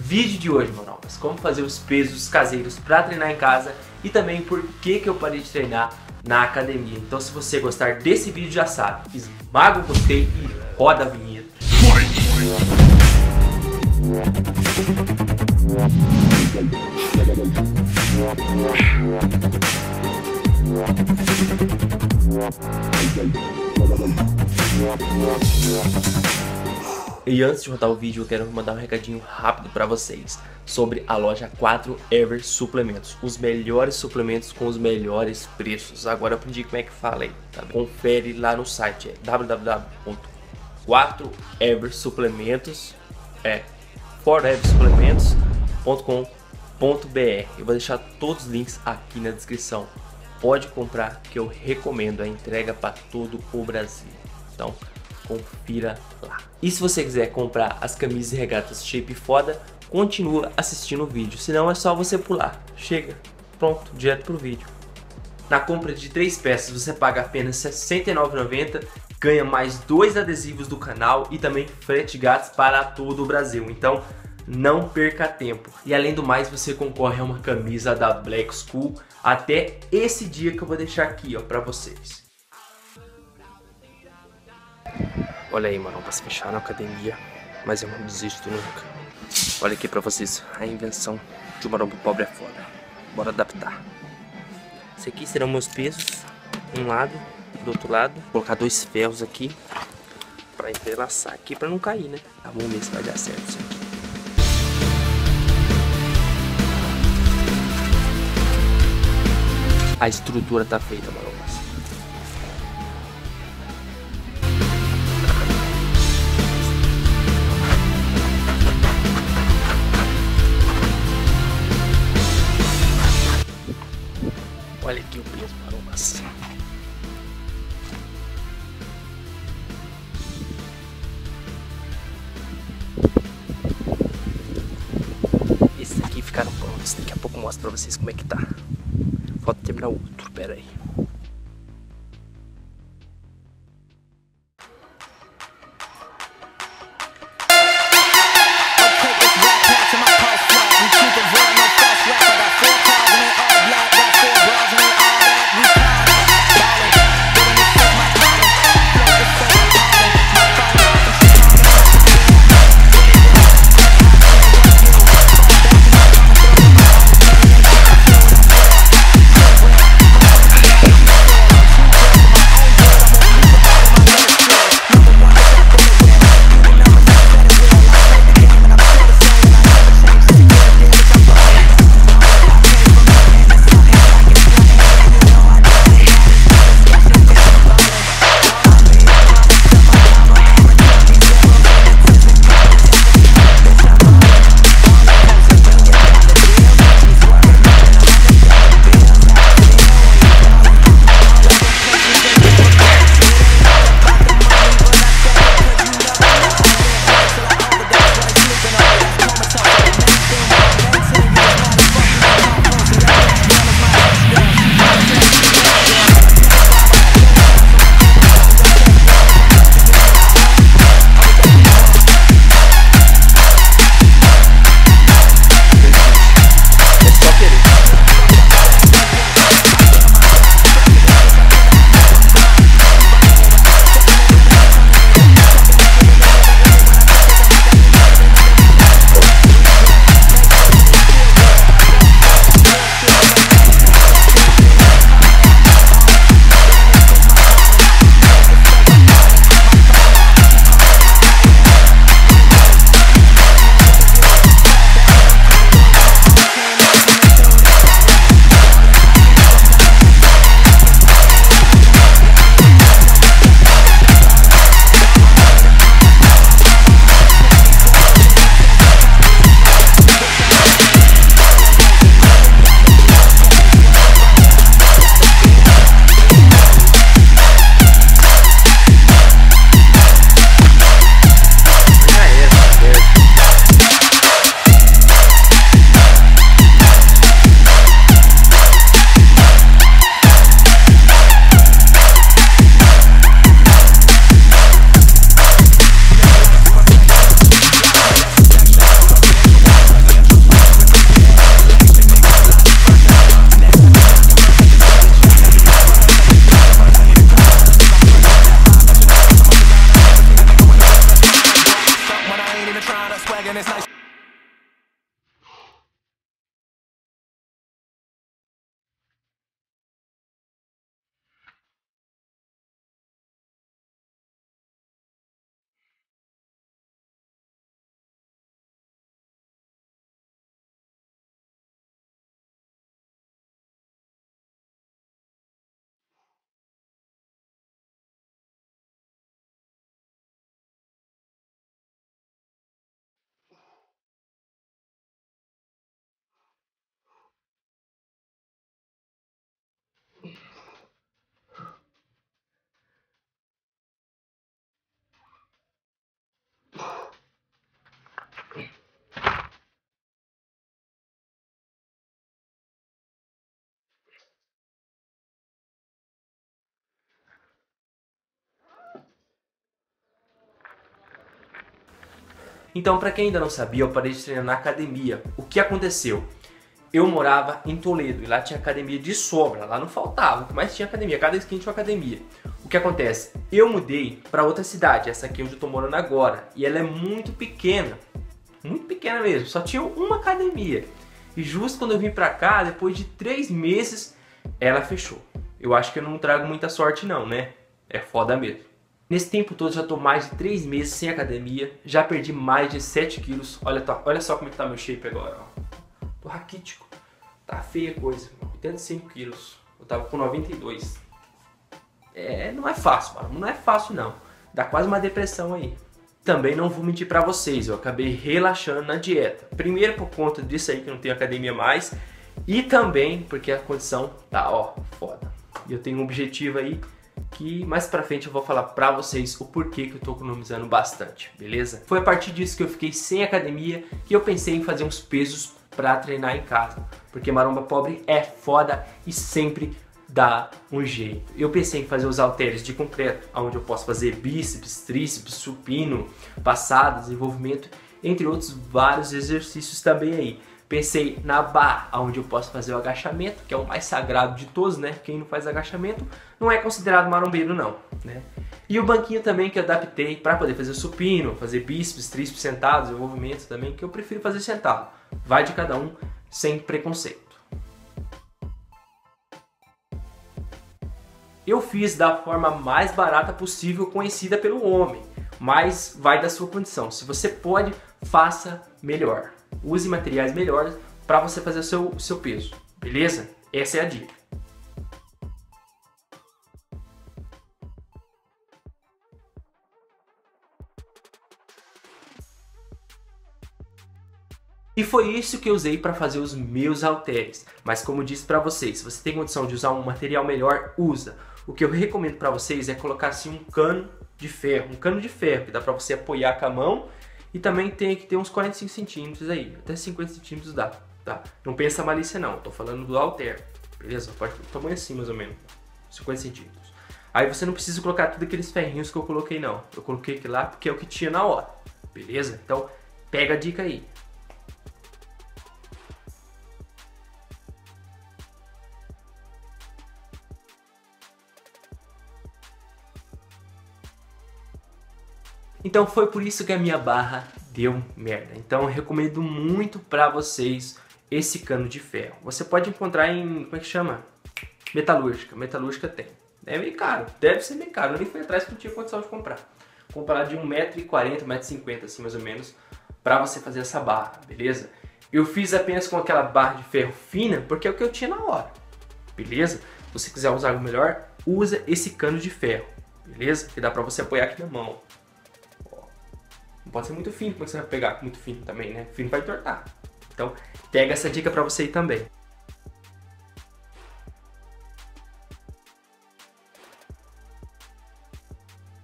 Vídeo de hoje, manobras, como fazer os pesos caseiros para treinar em casa e também por que, que eu parei de treinar na academia. Então se você gostar desse vídeo já sabe, esmaga o gostei e roda a vinheta. E antes de rodar o vídeo, eu quero mandar um recadinho rápido para vocês sobre a loja 4 Ever Suplementos, os melhores suplementos com os melhores preços. Agora eu aprendi como é que fala aí, tá? Confere lá no site, é www.4eversuplementos é foreversuplementos.com.br. Eu vou deixar todos os links aqui na descrição. Pode comprar que eu recomendo a entrega para todo o Brasil. Então, confira lá. E se você quiser comprar as camisas e regatas shape foda, continua assistindo o vídeo, senão é só você pular. Chega, pronto, direto pro vídeo. Na compra de 3 peças você paga apenas R$ 69,90, ganha mais dois adesivos do canal e também frete grátis para todo o Brasil. Então não perca tempo. E além do mais, você concorre a uma camisa da Black School até esse dia que eu vou deixar aqui, ó, para vocês. Olha aí, mano, pra se fechar na academia, mas eu não desisto nunca. Olha aqui pra vocês, a invenção de um maromba pobre é foda. Bora adaptar. Esse aqui serão meus pesos, um lado, do outro lado. Vou colocar dois ferros aqui, pra entrelaçar aqui, pra não cair, né? Tá, vamos ver se vai dar certo isso aqui. A estrutura tá feita, mano. Olha aqui o peso, maromas. Esses aqui ficaram prontos. Daqui a pouco eu mostro pra vocês como é que tá. Falta terminar outro, pera aí. Então, para quem ainda não sabia, eu parei de treinar na academia. O que aconteceu? Eu morava em Toledo e lá tinha academia de sobra, lá não faltava, mas tinha academia, cada esquina tinha uma academia. O que acontece? Eu mudei para outra cidade, essa aqui onde eu tô morando agora, e ela é muito pequena, muito pequena mesmo, só tinha uma academia. E justo quando eu vim pra cá, depois de três meses, ela fechou. Eu acho que eu não trago muita sorte não, né? É foda mesmo. Nesse tempo todo já tô mais de 3 meses sem academia, já perdi mais de 7 quilos. Olha, tá, olha só como é que tá meu shape agora, ó. Tô raquítico. Tá feia coisa. 85 quilos. Eu tava com 92. É, não é fácil, mano. Não é fácil não. Dá quase uma depressão aí. Também não vou mentir pra vocês, eu acabei relaxando na dieta. Primeiro por conta disso aí que não tenho academia mais. E também porque a condição tá, ó, foda. E eu tenho um objetivo aí que mais pra frente eu vou falar pra vocês o porquê que eu tô economizando bastante, beleza? Foi a partir disso que eu fiquei sem academia que eu pensei em fazer uns pesos pra treinar em casa. Porque maromba pobre é foda e sempre dá um jeito. Eu pensei em fazer os halteres de concreto, onde eu posso fazer bíceps, tríceps, supino, passada, desenvolvimento, entre outros vários exercícios também aí. Pensei na barra, onde eu posso fazer o agachamento, que é o mais sagrado de todos, né? Quem não faz agachamento não é considerado marombeiro não, né? E o banquinho também que eu adaptei para poder fazer supino, fazer bíceps, tríceps sentados, movimentos também, que eu prefiro fazer sentado. Vai de cada um, sem preconceito. Eu fiz da forma mais barata possível, conhecida pelo homem, mas vai da sua condição. Se você pode, faça melhor use materiais melhores para você fazer o seu, seu peso, beleza? Essa é a dica. E foi isso que eu usei para fazer os meus halteres. Mas como disse para vocês, se você tem condição de usar um material melhor, usa. O que eu recomendo para vocês é colocar assim um cano de ferro, um cano de ferro que dá para você apoiar com a mão e também tem que ter uns 45 centímetros aí, até 50 centímetros dá, tá? Não pensa malícia não, tô falando do alter, beleza? Pode tamanho assim mais ou menos, 50 centímetros. Aí você não precisa colocar tudo aqueles ferrinhos que eu coloquei não, eu coloquei aqui lá porque é o que tinha na hora, beleza? Então pega a dica aí. Então foi por isso que a minha barra deu merda. Então eu recomendo muito para vocês esse cano de ferro. Você pode encontrar em, como é que chama? Metalúrgica. Metalúrgica tem. É meio caro, deve ser meio caro. Eu nem fui atrás que não tinha condição de comprar. Comprar de 1,40m, 1,50m assim mais ou menos, para você fazer essa barra, beleza? Eu fiz apenas com aquela barra de ferro fina porque é o que eu tinha na hora, beleza? Se você quiser usar algo melhor, usa esse cano de ferro, beleza? Que dá para você apoiar aqui na mão. Pode ser muito fino, como você vai pegar muito fino também, né? Fino vai entortar. Então, pega essa dica pra você aí também.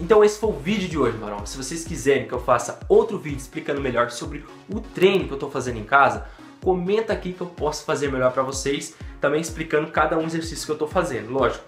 Então esse foi o vídeo de hoje, Marão. Se vocês quiserem que eu faça outro vídeo explicando melhor sobre o treino que eu estou fazendo em casa, comenta aqui que eu posso fazer melhor para vocês, também explicando cada um exercício que eu estou fazendo. Lógico,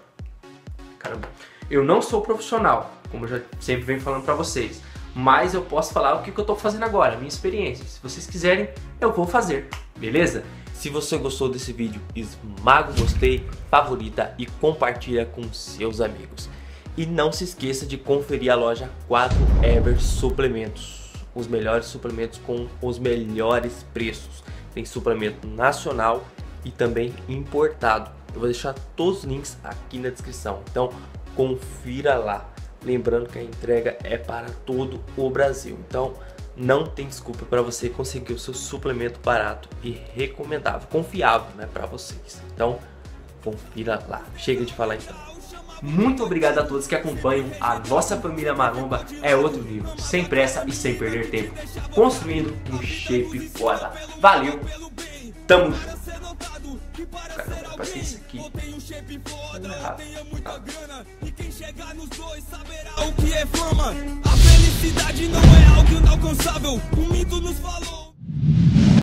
caramba, eu não sou profissional, como eu já sempre venho falando para vocês mas eu posso falar o que, que eu estou fazendo agora, minha experiência. Se vocês quiserem, eu vou fazer, beleza? Se você gostou desse vídeo, esmaga o gostei, favorita e compartilha com seus amigos. E não se esqueça de conferir a loja 4 Ever Suplementos. Os melhores suplementos com os melhores preços. Tem suplemento nacional e também importado. Eu vou deixar todos os links aqui na descrição. Então confira lá. Lembrando que a entrega é para todo o Brasil. Então, não tem desculpa para você conseguir o seu suplemento barato e recomendável, confiável, né, para vocês. Então, confira lá. Chega de falar então. Muito obrigado a todos que acompanham a nossa família Maromba é outro nível, sem pressa e sem perder tempo, construindo um shape foda. Valeu, tamo junto. Caramba, pra que isso aqui? E quem chegar nos dois saberá o que é fama. A felicidade não é algo inalcançável. O mito nos falou.